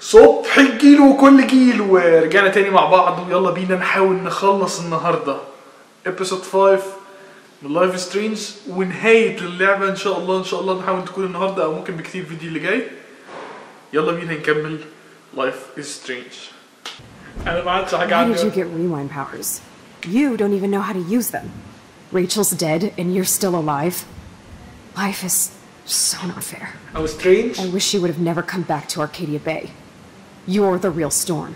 صبح الجيل وكل جيل ورجعنا تاني مع بعض ويلا بينا نحاول نخلص النهارده ابيسود 5 من لايف سترينج ونهاية اللعبة إن شاء الله إن شاء الله نحاول تكون النهارده أو ممكن بكتير الفيديو اللي جاي يلا بينا نكمل لايف سترينج أنا ما عادش Why did you عندي get rewind powers? You don't even know how to use them. Rachel's dead and you're still alive. Life is so not fair. أو سترينج I wish you would have never come back to Arcadia Bay. You're the real storm.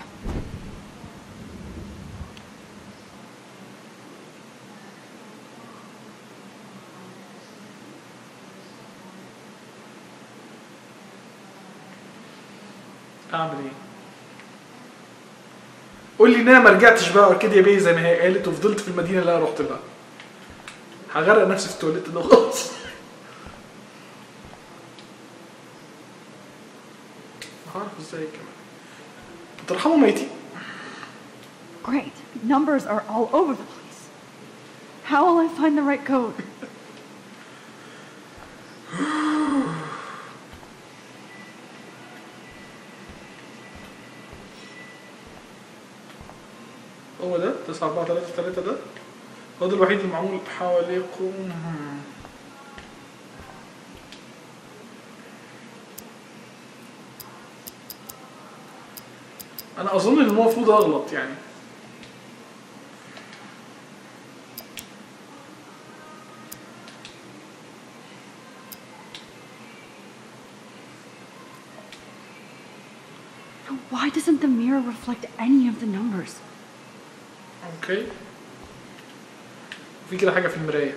اعمل إيه قول لي ان أنا ما رجعتش بقى اركاديا بيه زي ما هي قالت وفضلت في المدينة اللي أنا رحت لها. هغرق نفسي في التواليت ده خلاص. هعرف إزاي كمان. ترحموا ميتين Great. Numbers are all over the place. How will I find the right code? هو ده 9 4 3 3 ده هو ده الوحيد المعمول حواليكم أنا أظن إن هو المفروض أغلط يعني. Why doesn't the mirror reflect any of the numbers? أوكي في كده حاجة في المراية.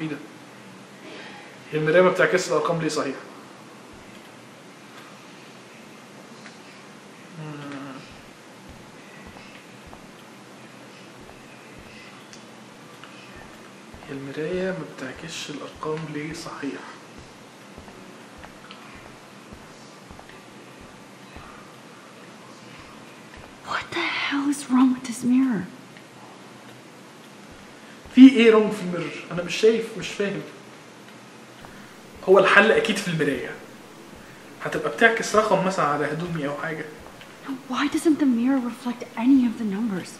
إيه ده؟ هي المراية ما بتعكسش الأرقام ليه صحيح؟ هي المراية ما بتعكسش الأرقام ليه صحيح What the hell is wrong with this mirror? في إيه رونج في الميرور؟ أنا مش شايف مش فاهم. هو الحل أكيد في المراية. هتبقى بتعكس رقم مثلا على هدومي أو حاجة. Why doesn't the mirror reflect any of the numbers?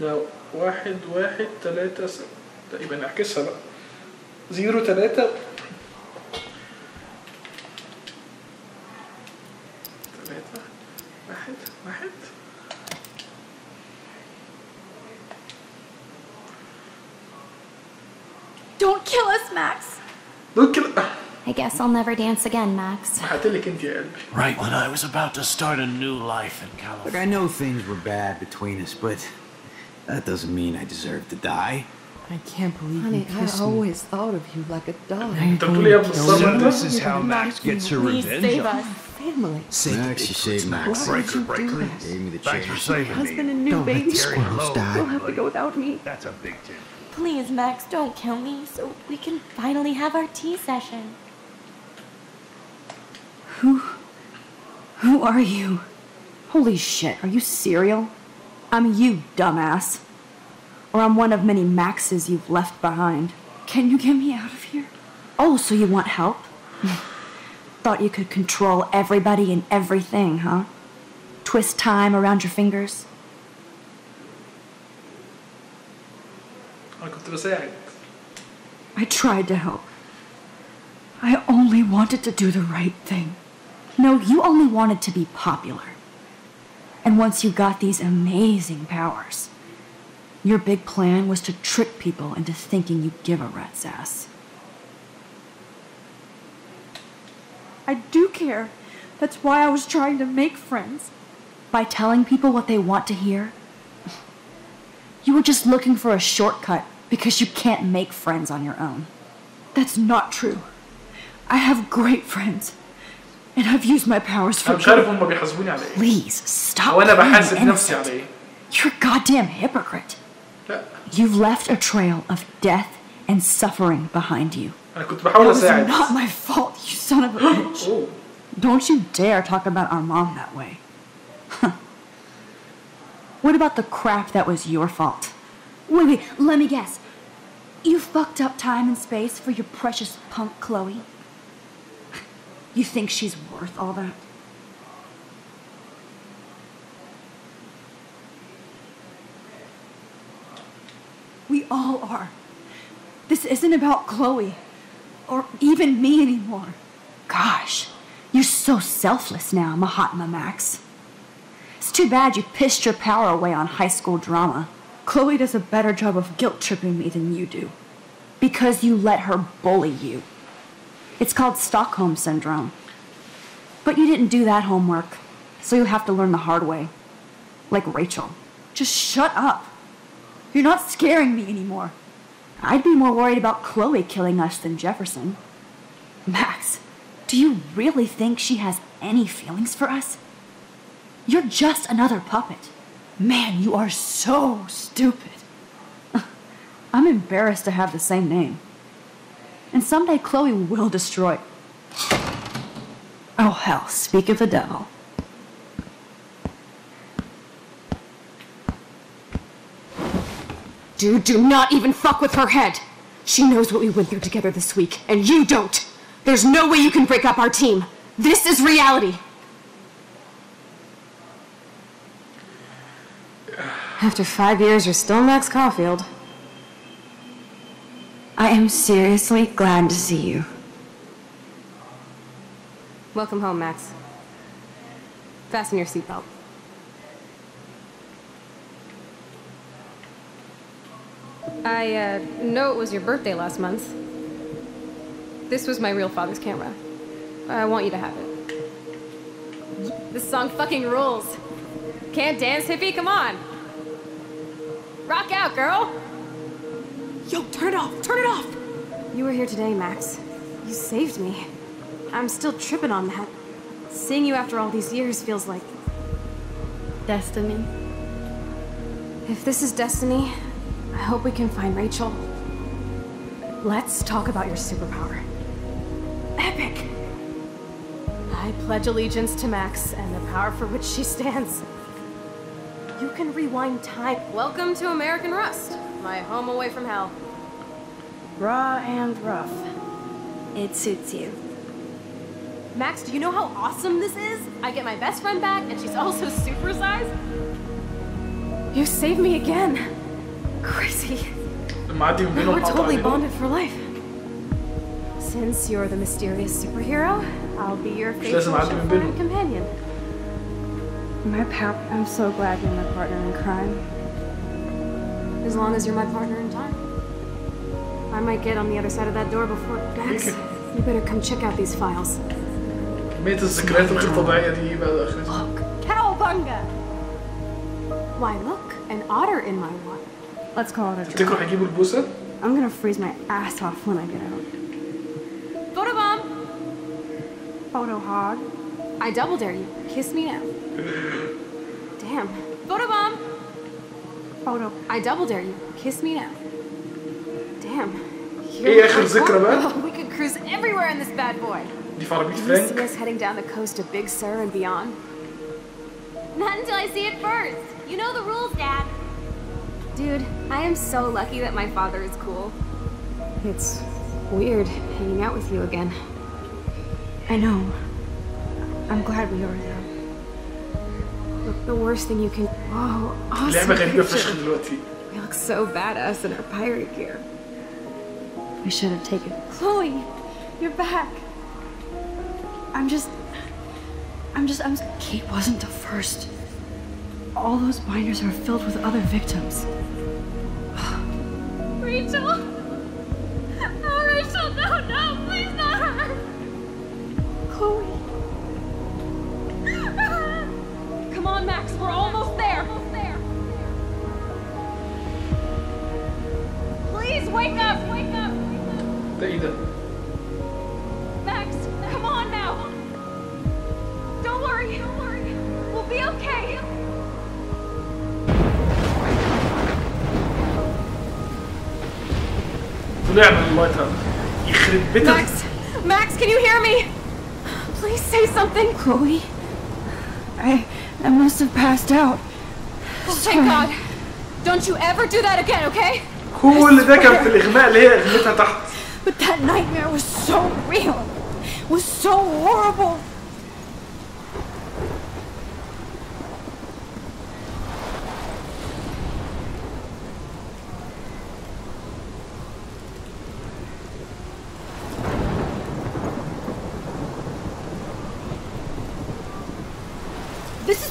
ده واحد واحد تلاتة س... ده يبقى نعكسها بقى زيرو تلاتة تلاتة واحد واحد Don't kill us, Max! دول كده I guess I'll never dance again, Max. هقتلك انت يا قلبي Right when I was about to start a new life in Look, California. I know things were bad between us, but that doesn't mean I deserve to die. I can't believe Honey, you I always me. thought of you like a dog. Don't we have so this is how Max gets her revenge. Save us. Family. Save Max, you saved Max. Breaker, breaker. Gave me the chance. Thanks for saving Husband me. and new don't baby. Squirrels die. You'll have to go without me. That's a big tip. Please, Max, don't kill me so we can finally have our tea session. Who... Who are you? Holy shit, are you cereal? I'm you, dumbass. Or I'm one of many Maxes you've left behind. Can you get me out of here? Oh, so you want help? Thought you could control everybody and everything, huh? Twist time around your fingers? I tried to help. I only wanted to do the right thing. No, you only wanted to be popular. And once you got these amazing powers, your big plan was to trick people into thinking you give a rat's ass. I do care. That's why I was trying to make friends. By telling people what they want to hear? You were just looking for a shortcut because you can't make friends on your own. That's not true. I have great friends. And I've used my powers for انا مش عارف good. هما بيحاسبوني على ايه Please stop. هو انا playing بحاسب نفسي innocent. على ايه You're a goddamn hypocrite. لا You've left a trail of death and suffering behind you. انا كنت بحاول It was اساعد not my fault, you son of a bitch. اوه Don't you dare talk about our mom that way. What about the crap that was your fault? Wait, wait, let me guess. You fucked up time and space for your precious punk Chloe. You think she's worth all that? We all are. This isn't about Chloe. Or even me anymore. Gosh, you're so selfless now, Mahatma Max. It's too bad you pissed your power away on high school drama. Chloe does a better job of guilt tripping me than you do. Because you let her bully you. It's called Stockholm Syndrome. But you didn't do that homework, so you'll have to learn the hard way. Like Rachel. Just shut up. You're not scaring me anymore. I'd be more worried about Chloe killing us than Jefferson. Max, do you really think she has any feelings for us? You're just another puppet. Man, you are so stupid. I'm embarrassed to have the same name. And someday Chloe will destroy. Oh, hell, speak of the devil. Dude, do not even fuck with her head. She knows what we went through together this week, and you don't. There's no way you can break up our team. This is reality. After five years, you're still Max Caulfield. I am seriously glad to see you. Welcome home, Max. Fasten your seatbelt. I uh, know it was your birthday last month. This was my real father's camera. I want you to have it. This song fucking rules. Can't dance, hippie? Come on. Rock out, girl. Yo, turn it off. Turn it off. You were here today, Max. You saved me. I'm still tripping on that. Seeing you after all these years feels like destiny. If this is destiny, I hope we can find Rachel. Let's talk about your superpower. Epic! I pledge allegiance to Max and the power for which she stands. You can rewind time. Welcome to American Rust, my home away from hell. Raw and rough. It suits you. Max, do you know how awesome this is? I get my best friend back, and she's also supersized. You saved me again. Crazy. We're totally bonded for life. Since you're the mysterious superhero, I'll be your faithful companion. My pal, I'm so glad you're my partner in crime. As long as you're my partner in time. I might get on the other side of that door before Max. You better come check out these files. Met een secretary voorbij en die bij Look, cowabunga! Why look, an otter in my water. Let's call it a trip. I'm gonna freeze my ass off when I get out. Photo bomb! Photo hog. I double dare you. Kiss me now. Damn. Photo bomb! Photobomb! Photo. I double dare you. Kiss me now. Damn. إيه آخر ذكرى بقى؟ Oh, we could cruise everywhere in this bad boy. دي في عربية You see فرانك. us heading down the coast of Big Sur and beyond? Not until I see it first. You know the rules, Dad. Dude, I am so lucky that my father is cool. It's weird hanging out with you again. I know. I'm glad we are though. Look, the worst thing you can. Whoa, awesome. لعبة غريبة picture. فشخ دلوقتي. We look so badass in our pirate gear. We should have taken. Chloe, you're back. I'm just. I'm just. I'm. Kate wasn't the first. All those binders are filled with other victims. Rachel. طلع من اللايت هاوس. يخرب بيتها. Max, Max, can you hear me? Please say something. Chloe? I. I must have passed out. Oh, thank God. Don't you ever do that again, okay? كل ده كان في الاغماء اللي هي اغمتها تحت But that nightmare was so real. Was so horrible.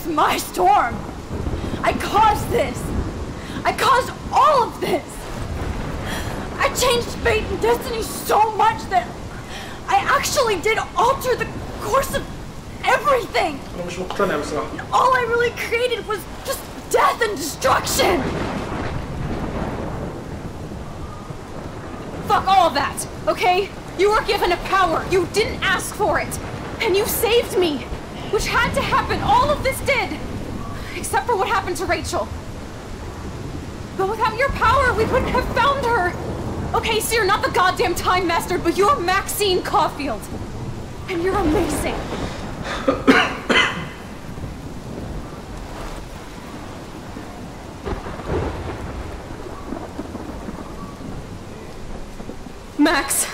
My storm. I caused this. I caused all of this. I changed fate and destiny so much that I actually did alter the course of everything. And all I really created was just death and destruction. Fuck all of that, okay? You were given a power. You didn't ask for it. And you saved me. Which had to happen. All of this did. Except for what happened to Rachel. But without your power, we wouldn't have found her. Okay, so you're not the goddamn Time Master, but you're Maxine Caulfield. And you're amazing. Max.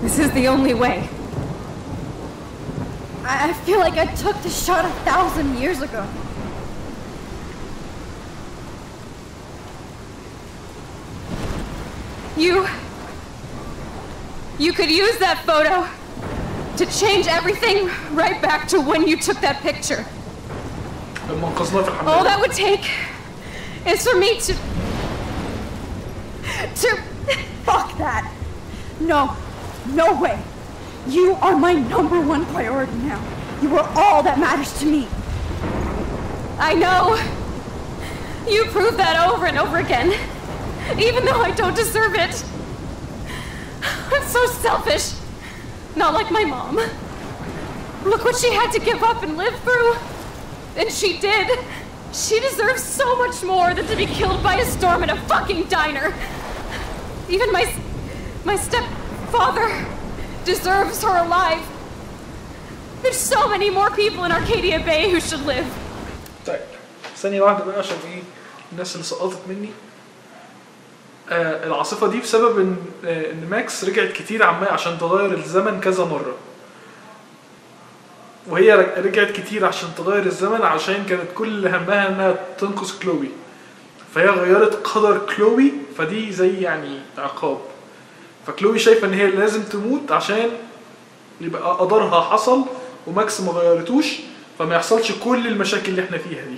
This is the only way. I, I feel like I took the shot a thousand years ago. You... You could use that photo to change everything right back to when you took that picture. All that would take is for me to... To... Fuck that. No. No way. You are my number one priority now. You are all that matters to me. I know. You prove that over and over again. Even though I don't deserve it. I'm so selfish. Not like my mom. Look what she had to give up and live through. And she did. She deserves so much more than to be killed by a storm in a fucking diner. Even my my stepfather deserves her alive. There's so many more people in Arcadia Bay who should live. طيب ثانية واحدة بقى عشان إيه الناس اللي سقطت مني آه العاصفة دي بسبب إن آه إن ماكس رجعت كتير عمال عشان تغير الزمن كذا مرة وهي رج- رجعت كتير عشان تغير الزمن عشان كانت كل همها إنها تنقذ كلوي فهي غيرت قدر كلوي فدي زي يعني عقاب فكلوي شايفة إن هي لازم تموت عشان يبقى قدرها حصل وماكس ما غيرتوش فما يحصلش كل المشاكل اللي إحنا فيها دي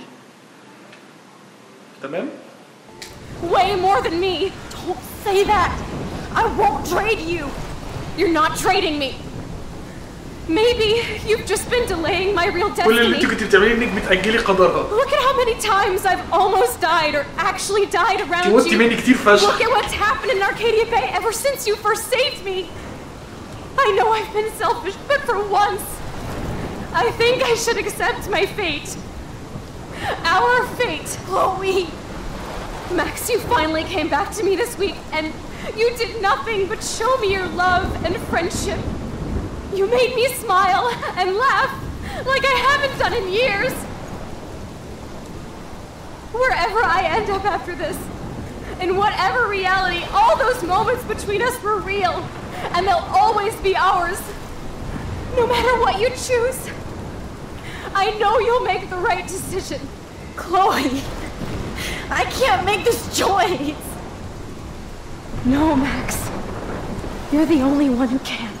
تمام Way more than me. Don't say that. I won't trade you. You're not trading me. Maybe you've just been delaying my real كل اللي destiny. انت كنت بتعمليه انك بتأجلي قدرها Look at how many times I've almost died or actually died around انت مت you. مني كتير Look فشخ at what's happened in Arcadia Bay ever since you first saved me. I know I've been selfish, but for once, I think I should accept my fate. Our fate. Chloe. Max, you finally came back to me this week, and you did nothing but show me your love and friendship. You made me smile and laugh like I haven't done in years. Wherever I end up after this, in whatever reality, all those moments between us were real, and they'll always be ours. No matter what you choose, I know you'll make the right decision. Chloe. I can't make this choice. No, Max. You're the only one who can.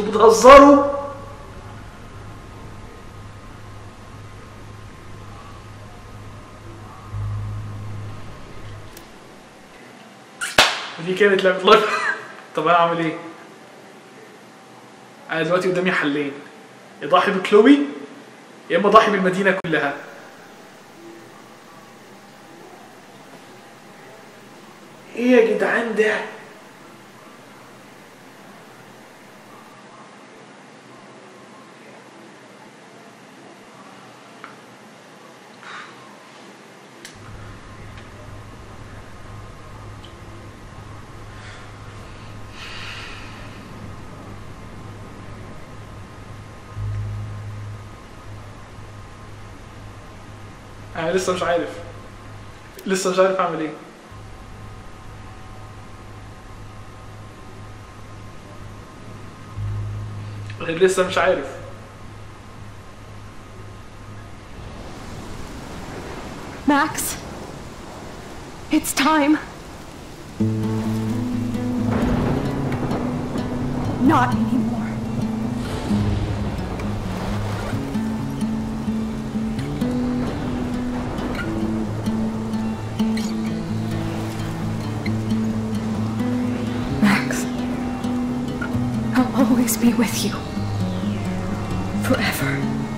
أنتوا بتهزروا ودي كانت لعبة لايف طب أنا أعمل إيه؟ أنا دلوقتي قدامي حلين يا ضحي بكلوي يا إما ضحي بالمدينة كلها إيه يا جدعان ده؟ أنا لسه مش عارف. لسه مش عارف أعمل إيه. لسه مش عارف. Max, it's time. Not be with you. Forever.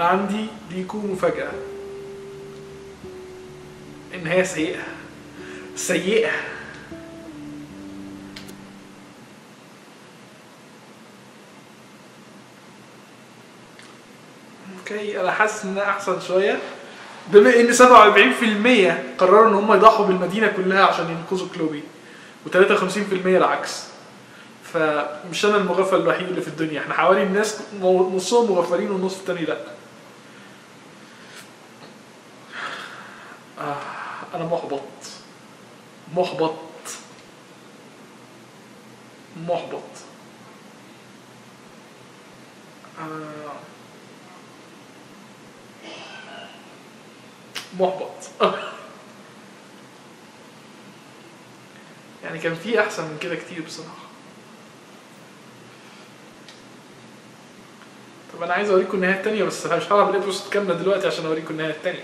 أنا عندي ليكو مفاجأة النهاية سيئة. سيئة. أوكي أنا حاسس انها أحسن شوية. بما إن 47% قرروا إن هم يضحوا بالمدينة كلها عشان ينقذوا كلوبي و53% العكس. فمش أنا المغفل الوحيد اللي في الدنيا إحنا حوالي الناس نصهم مغفلين والنص التاني لأ. آه أنا محبط. محبط. محبط. آه. محبط. يعني كان في أحسن من كده كتير بصراحة. طب أنا عايز أوريكم النهاية التانية بس أنا مش هعمل الابيسود كاملة دلوقتي عشان أوريكم النهاية التانية.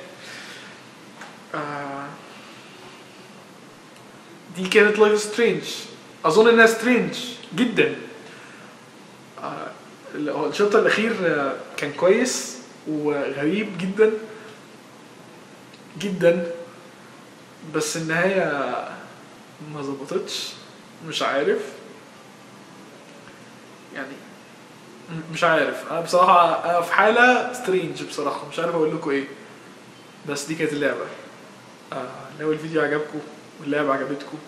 دي كانت لايف سترينج أظن إنها سترينج جدا. آه، ال- هو الشابتر الأخير آه، كان كويس وغريب جدا. جدا. بس النهاية ما ظبطتش. مش عارف. يعني مش عارف. أنا بصراحة أنا في حالة سترينج بصراحة. مش عارف أقول لكم إيه. بس دي كانت اللعبة. آه لو الفيديو عجبكم واللعبة عجبتكم.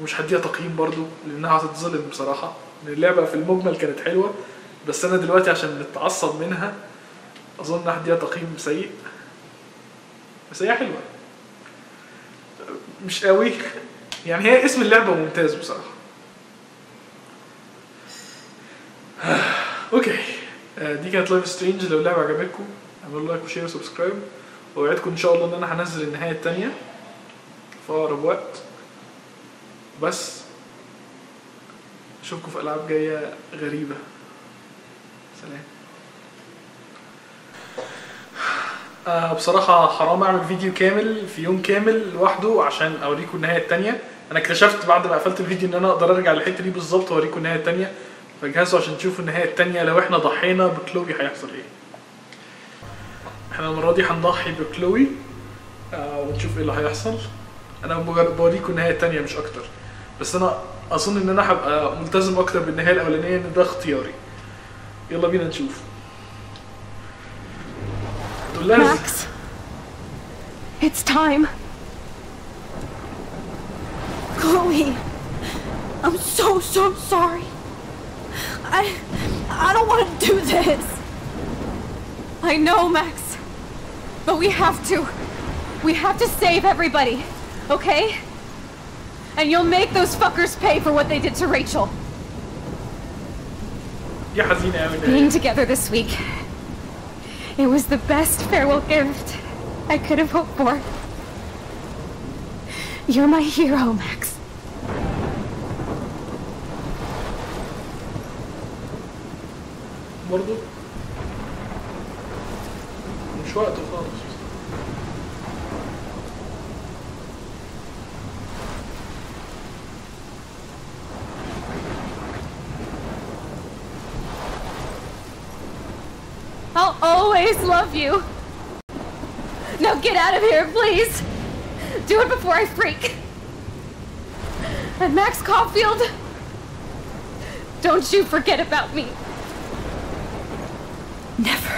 ومش هديها تقييم برضو لانها هتتظلم بصراحة. لأن اللعبة في المجمل كانت حلوة بس أنا دلوقتي عشان نتعصب منها أظن هديها تقييم سيء. بس هي حلوة. مش قوي. يعني هي اسم اللعبة ممتاز بصراحة. أوكي. دي كانت لايف سترينج لو اللعبة عجبتكم اعملوا لايك وشير وسبسكرايب. واوعدكم إن شاء الله إن أنا هنزل النهاية التانية. في اقرب وقت. بس اشوفكم في ألعاب جاية غريبة. سلام. آه بصراحة حرام أعمل فيديو كامل في يوم كامل لوحده عشان أوريكم النهاية التانية. أنا اكتشفت بعد ما قفلت الفيديو إن أنا أقدر أرجع للحتة دي بالظبط وأوريكم النهاية التانية. فجهزوا عشان تشوفوا النهاية التانية. لو إحنا ضحينا بكلوي هيحصل إيه؟ إحنا المرة دي هنضحي بكلوي آه ونشوف إيه اللي هيحصل. بجر- بوريكم النهاية التانية مش أكتر بس أنا أظن إن أنا هبقى ملتزم أكتر بالنهاية الأولانية إن ده اختياري يلا بينا نشوف دول لازم Max, it's time. Chloe, I'm so, so sorry. I, I don't want to do this. I know, Max. But we have to. We have to save everybody, okay? And you'll make those fuckers pay for what they did to Rachel. يا حزينة أوي النهاية Being together this week. It was the best farewell gift I could have hoped for. You're my hero, Max. برضو مش وقته always love you. Now get out of here, please. Do it before I freak. And Max Caulfield, don't you forget about me. Never.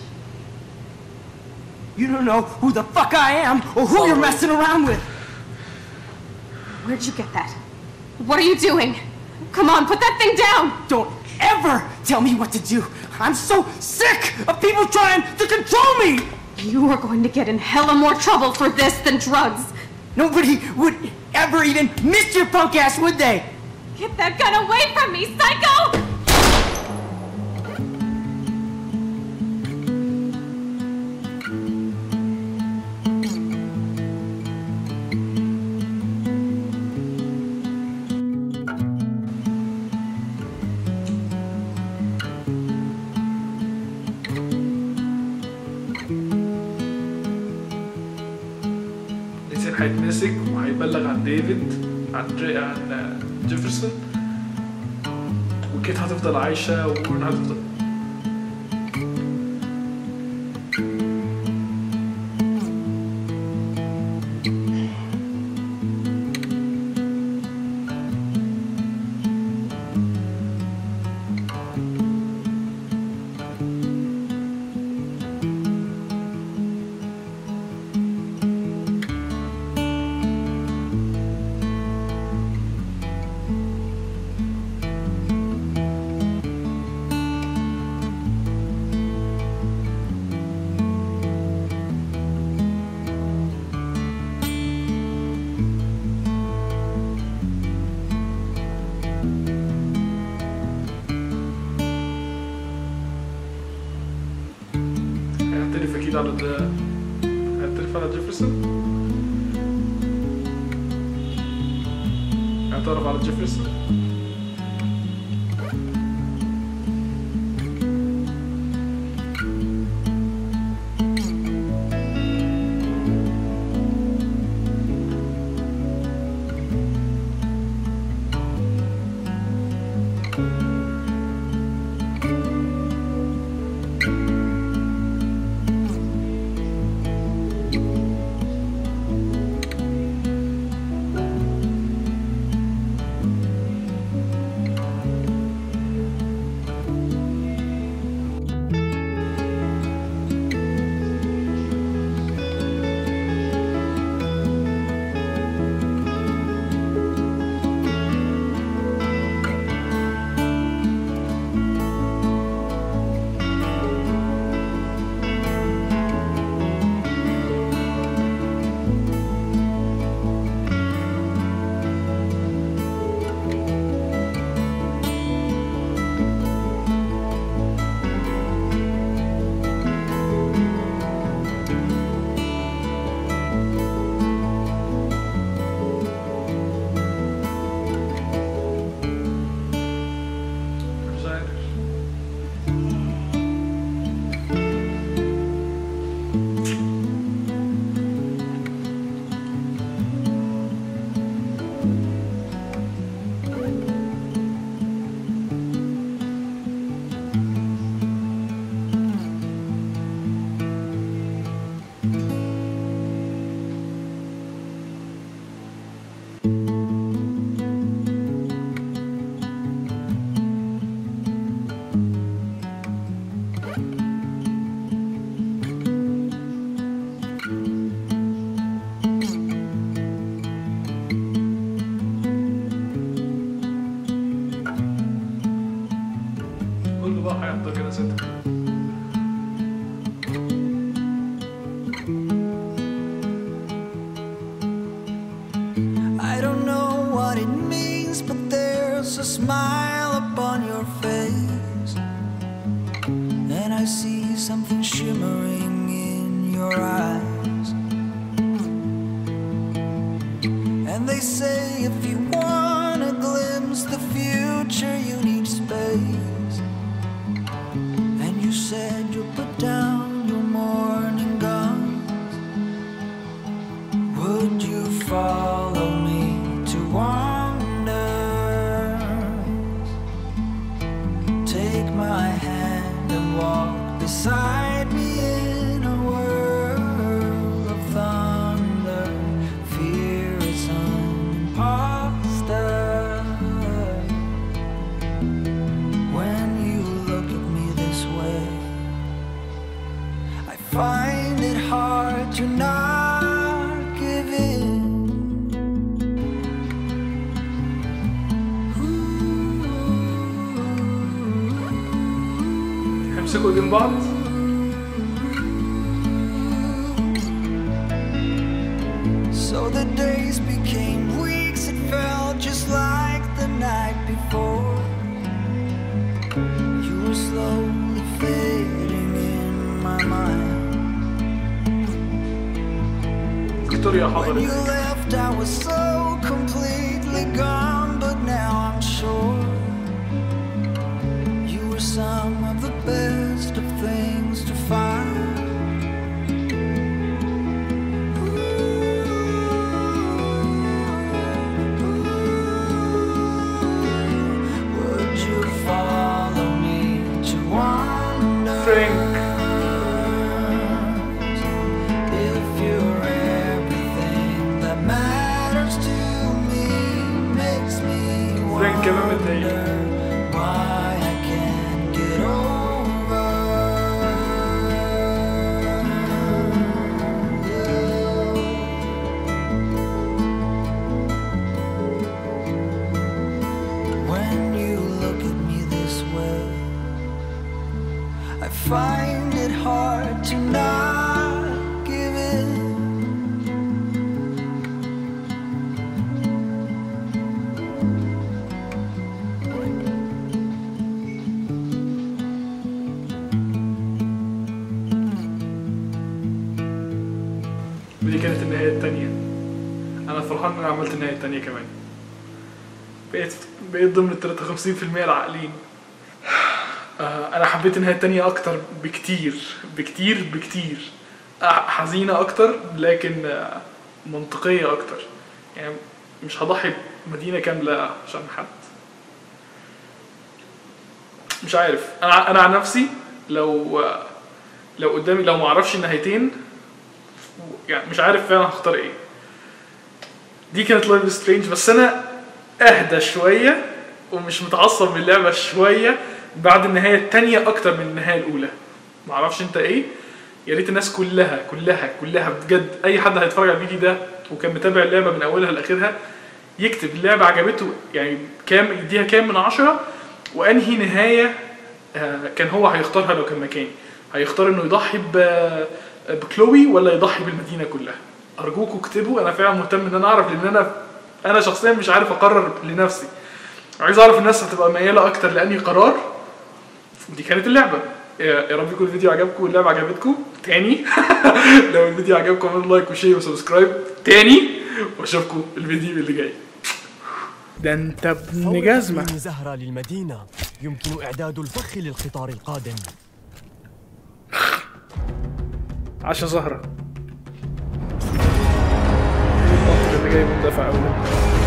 You don't know who the fuck I am or who you're messing around with. Where'd you get that? What are you doing? Come on, put that thing down! Don't ever tell me what to do. I'm so sick of people trying to control me. You are going to get in hella more trouble for this than drugs. Nobody would ever even miss your punk ass, would they? Get that gun away from me, psycho! عن جي عن جيفرسون وكيت هتفضل عايشة وورن هتفضل التليفون على جيفرسون اعترف على جيفرسون if you want to glimpse the future, you need space. And you said you'll put down box? So the days became weeks, it felt just like the night before. You were slowly fading in my mind. Victoria When you left, I was so completely gone. Find it hard to not give. ودي كانت النهاية التانية. أنا فرحان إن أنا عملت النهاية التانية كمان. بقيت بقيت ضمن ال 53% العاقلين. آه، أنا حبيت النهاية التانية أكتر بكتير بكتير بكتير. آه، حزينة أكتر لكن آه، منطقية أكتر. يعني مش هضحي بمدينة كاملة عشان حد. مش عارف. أنا أنا عن نفسي لو لو قدامي لو معرفش النهايتين يعني مش عارف فعلا هختار إيه. دي كانت لايف سترينج بس أنا أهدى شوية ومش متعصب من اللعبة شوية. بعد النهاية التانية أكتر من النهاية الأولى. معرفش أنت إيه. يا ريت الناس كلها كلها كلها بجد أي حد هيتفرج على الفيديو ده وكان متابع اللعبة من أولها لآخرها يكتب اللعبه عجبته يعني كام يديها كام من عشرة وأنهي نهاية آه، كان هو هيختارها لو كان مكاني. هيختار إنه يضحي بكلوي ولا يضحي بالمدينة كلها. أرجوكوا اكتبوا أنا فعلا مهتم إن أنا أعرف لأن أنا أنا شخصيا مش عارف أقرر لنفسي. عايز أعرف الناس هتبقى ميالة أكتر لاني قرار؟ دي كانت اللعبة. يا يا رب يكون الفيديو عجبكم واللعبه عجبتكم. تاني. لو الفيديو عجبكم اعملوا لايك وشير وسبسكرايب. تاني. واشوفكم الفيديو اللي جاي. ده انت ابن جزمة. من زهرة للمدينة. يمكن إعداد الفخ للقطار القادم. عشا زهرة. اللي جاي مندفع أوي.